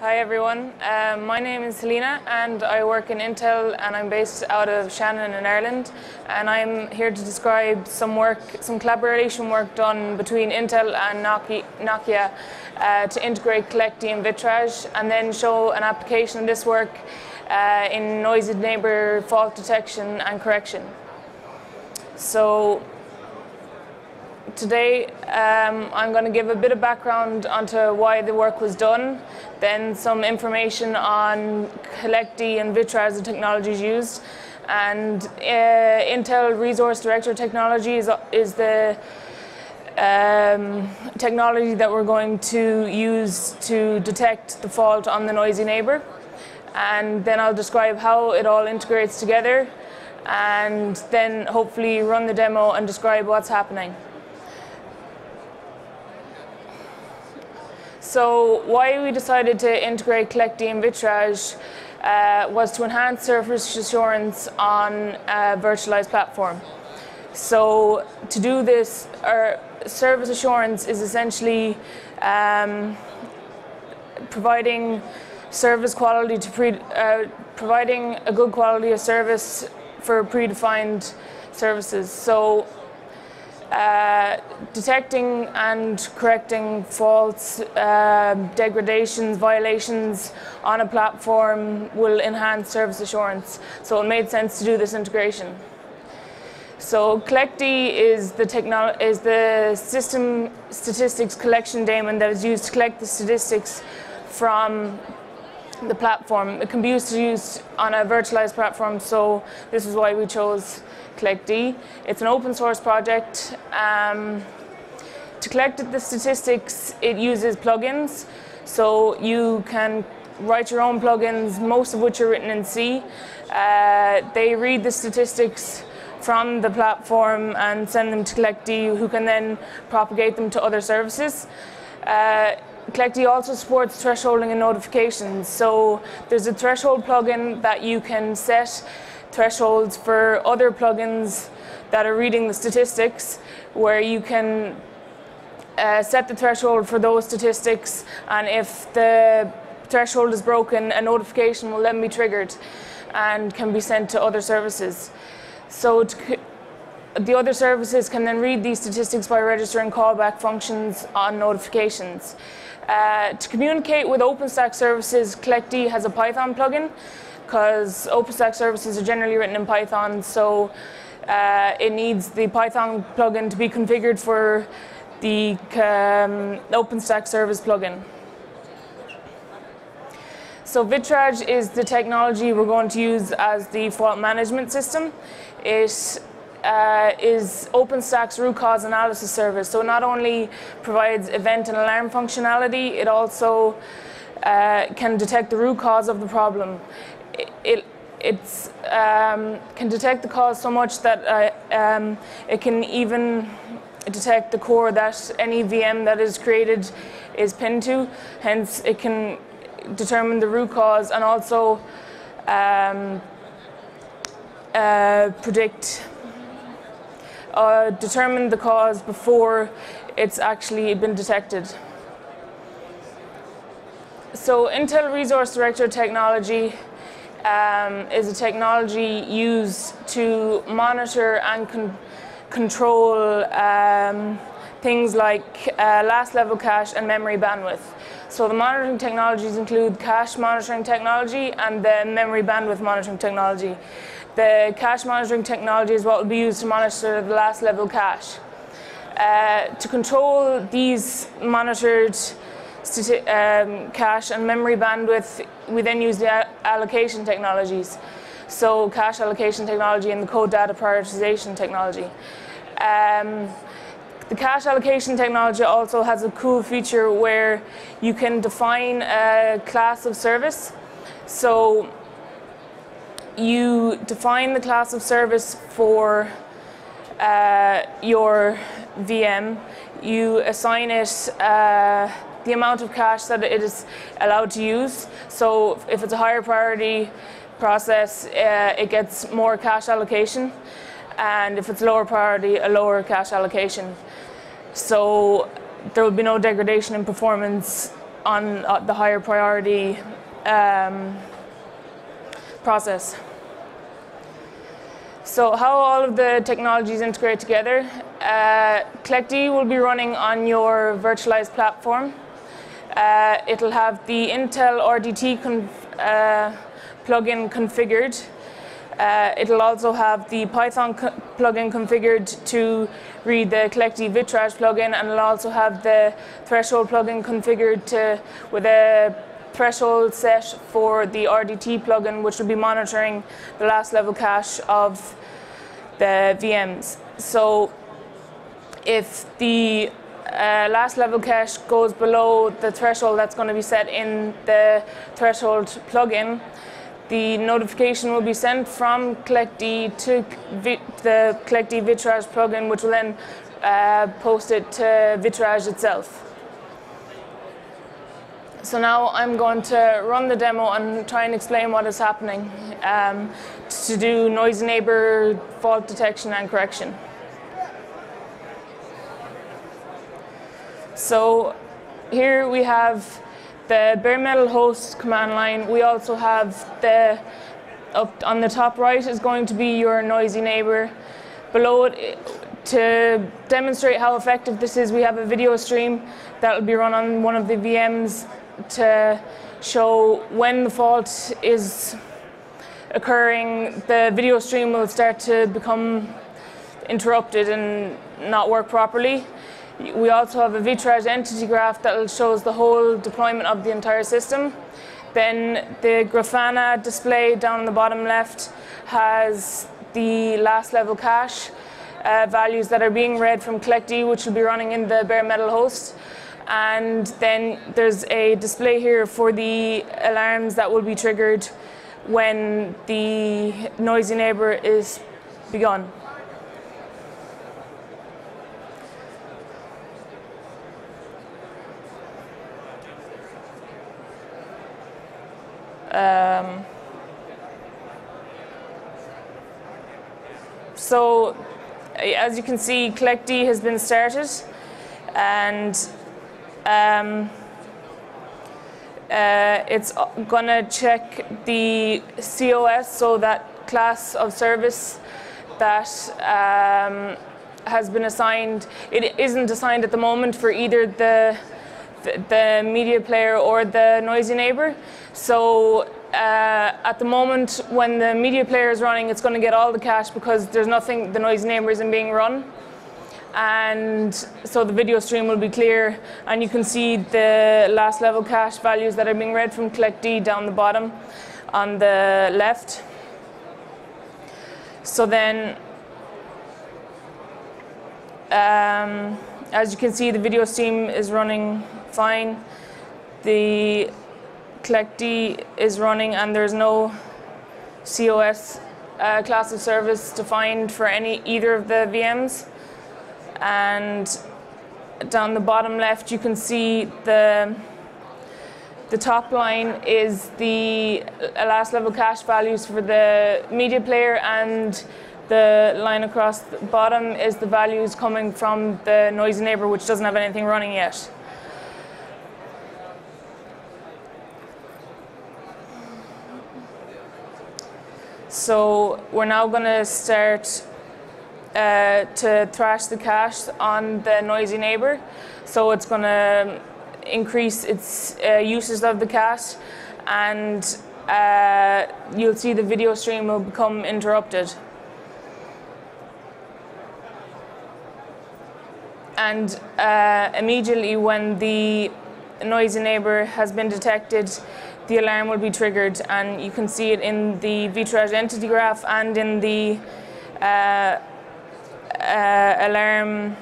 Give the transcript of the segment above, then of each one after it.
Hi everyone, um, my name is Helena and I work in Intel and I'm based out of Shannon in Ireland and I'm here to describe some work, some collaboration work done between Intel and Nokia, uh, to integrate CollectD and Vitrage and then show an application of this work uh, in noisy neighbor fault detection and correction. So today um, I'm going to give a bit of background onto why the work was done, then some information on CollectD and Vitrage as the technologies used, and uh, Intel Resource Director technology is, is the um, technology that we're going to use to detect the fault on the noisy neighbor. And then I'll describe how it all integrates together and then hopefully run the demo and describe what's happening. So why we decided to integrate CollectD and Vitrage uh, was to enhance service assurance on a virtualized platform. So to do this, our service assurance is essentially um, providing service quality to pre, uh, providing a good quality of service for predefined services. So uh, detecting and correcting faults, uh, degradations, violations on a platform will enhance service assurance. So it made sense to do this integration. So CollectD is the, is the system statistics collection daemon that is used to collect the statistics from the platform. It can be used, used on a virtualized platform, so this is why we chose CollectD. It's an open source project. Um, to collect the statistics, it uses plugins. So you can write your own plugins, most of which are written in C. Uh, they read the statistics from the platform and send them to CollectD, who can then propagate them to other services. Uh, CollectD also supports thresholding and notifications. So there's a threshold plugin that you can set thresholds for other plugins that are reading the statistics where you can uh, set the threshold for those statistics and if the threshold is broken a notification will then be triggered and can be sent to other services. So the other services can then read these statistics by registering callback functions on notifications. Uh, to communicate with OpenStack services, CollectD has a Python plugin because OpenStack services are generally written in Python, so uh, it needs the Python plugin to be configured for the um, OpenStack service plugin. So Vitrage is the technology we're going to use as the fault management system. It uh, is OpenStack's root cause analysis service. So it not only provides event and alarm functionality, it also uh, can detect the root cause of the problem it it's, um, can detect the cause so much that uh, um, it can even detect the core that any VM that is created is pinned to. Hence, it can determine the root cause and also um, uh, predict, uh, determine the cause before it's actually been detected. So Intel Resource Director technology um, is a technology used to monitor and con control um, things like uh, last level cache and memory bandwidth. So the monitoring technologies include cache monitoring technology and the memory bandwidth monitoring technology. The cache monitoring technology is what will be used to monitor the last level cache. Uh, to control these monitored um, cache and memory bandwidth, we then use the allocation technologies. So cache allocation technology and the code data prioritization technology. Um, the cache allocation technology also has a cool feature where you can define a class of service. So you define the class of service for uh, your VM, you assign it uh, the amount of cache that it is allowed to use. So if it's a higher priority process, uh, it gets more cache allocation. And if it's lower priority, a lower cache allocation. So there will be no degradation in performance on uh, the higher priority um, process. So how all of the technologies integrate together. Uh, will be running on your virtualized platform. Uh, it'll have the Intel RDT conf uh, plugin configured. Uh, it'll also have the Python co plugin configured to read the CollectD Vitrage plugin, and it'll also have the Threshold plugin configured to, with a threshold set for the RDT plugin, which will be monitoring the last level cache of the VMs. So if the uh, last level cache goes below the threshold that's going to be set in the threshold plugin, the notification will be sent from CollectD to the CollectD Vitrage plugin, which will then uh, post it to Vitrage itself. So now I'm going to run the demo and try and explain what is happening um, to do noisy neighbor fault detection and correction. So here we have the bare metal host command line. We also have the, up on the top right is going to be your noisy neighbor. Below it, to demonstrate how effective this is, we have a video stream that will be run on one of the VMs to show when the fault is occurring, the video stream will start to become interrupted and not work properly. We also have a Vitrage entity graph that shows the whole deployment of the entire system. Then the Grafana display down on the bottom left has the last level cache uh, values that are being read from CollectD, which will be running in the bare metal host. And then there's a display here for the alarms that will be triggered when the noisy neighbor is begun. Um, so as you can see, Collect D has been started and um, uh, it's going to check the COS, so that class of service that um, has been assigned. It isn't assigned at the moment for either the, the, media player or the noisy neighbor. So uh, at the moment, when the media player is running, it's going to get all the cache because there's nothing, the noisy neighbor isn't being run and so the video stream will be clear and you can see the last level cache values that are being read from collect D down the bottom on the left. So then, um, as you can see, the video stream is running fine. The CollectD is running and there's no COS uh, class of service defined for any either of the VMs and down the bottom left you can see the the top line is the last level cache values for the media player and the line across the bottom is the values coming from the noisy neighbor which doesn't have anything running yet. So we're now going to start uh, to thrash the cache on the noisy neighbor. So it's going to increase its uh, uses of the cache and uh, you'll see the video stream will become interrupted. And uh, immediately when the noisy neighbor has been detected, the alarm will be triggered and you can see it in the Vitrage entity graph and in the uh, uh, alarm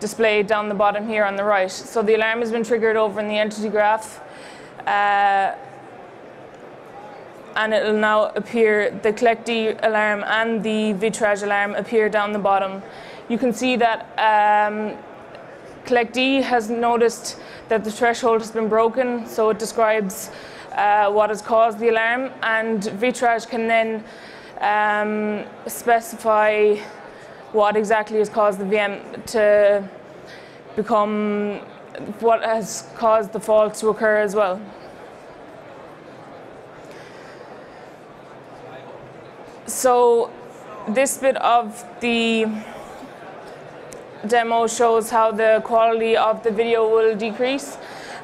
display down the bottom here on the right. So the alarm has been triggered over in the entity graph. Uh, and it will now appear, the CollectD alarm and the Vitrage alarm appear down the bottom. You can see that um, CollectD has noticed that the threshold has been broken, so it describes uh, what has caused the alarm, and Vitrage can then um, specify what exactly has caused the VM to become what has caused the fault to occur as well. So this bit of the demo shows how the quality of the video will decrease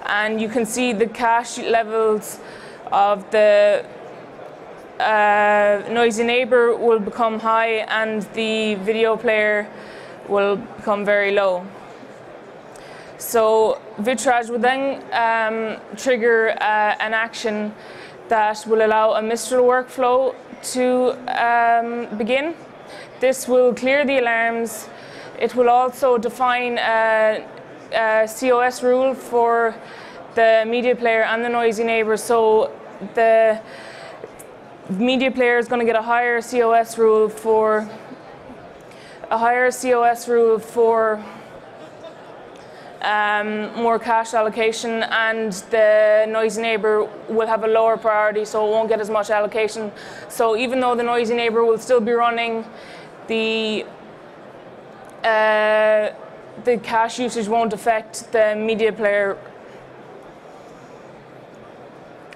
and you can see the cache levels of the uh, noisy neighbor will become high and the video player will become very low. So Vitrage will then um, trigger uh, an action that will allow a Mistral workflow to um, begin. This will clear the alarms. It will also define a, a COS rule for the media player and the noisy neighbor. So the media player is going to get a higher COS rule for a higher COS rule for um, more cache allocation and the noisy neighbor will have a lower priority so it won't get as much allocation. So even though the noisy neighbor will still be running, the uh, the cache usage won't affect the media player.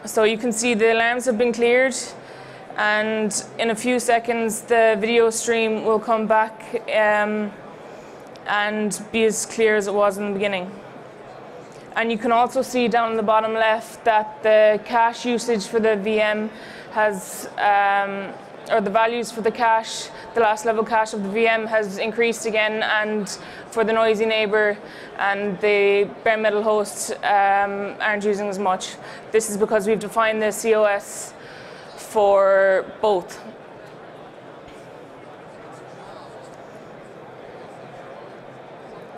So you can see the alarms have been cleared and in a few seconds the video stream will come back um, and be as clear as it was in the beginning. And you can also see down in the bottom left that the cache usage for the VM has, um, or the values for the cache, the last level cache of the VM has increased again, and for the noisy neighbor and the bare metal host um, aren't using as much. This is because we've defined the COS for both.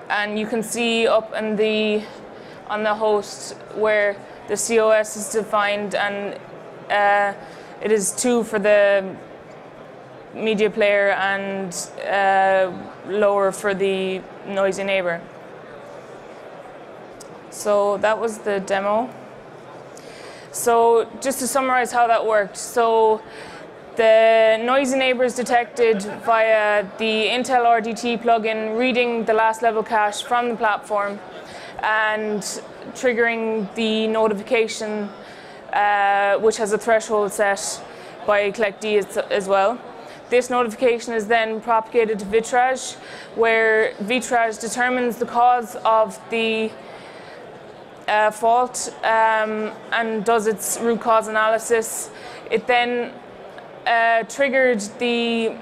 and you can see up in the on the host where the COS is defined and uh, it is two for the media player and uh, lower for the noisy neighbor. So that was the demo. So just to summarize how that worked. So the noisy neighbors detected via the Intel RDT plugin reading the last level cache from the platform and triggering the notification uh, which has a threshold set by CollectD as, as, well. This notification is then propagated to Vitrage where Vitrage determines the cause of the uh, fault um, and does its root cause analysis. It then uh, triggered the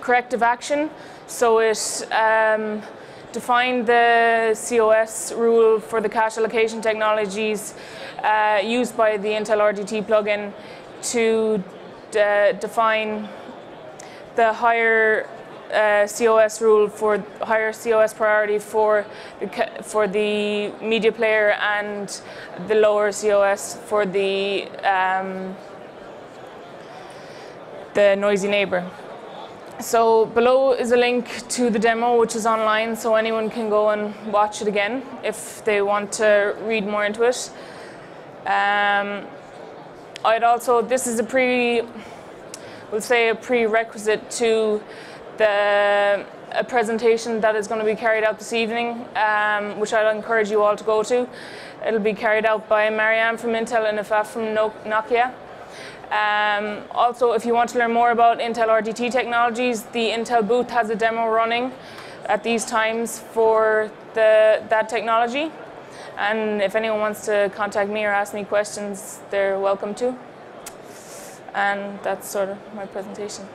corrective action. So it um, defined the COS rule for the cache allocation technologies uh, used by the Intel RDT plugin to uh, define the higher uh, COS rule for higher COS priority for the, for the media player and the lower COS for the um, the noisy neighbor. So below is a link to the demo, which is online, so anyone can go and watch it again if they want to read more into it. Um, I'd also, this is a pre, we'll say a prerequisite to the a presentation that is going to be carried out this evening, um, which I'd encourage you all to go to. It'll be carried out by Marianne from Intel and Ifat from Nokia. Um, also, if you want to learn more about Intel RDT technologies, the Intel booth has a demo running at these times for the, that technology. And if anyone wants to contact me or ask me questions, they're welcome to. And that's sort of my presentation.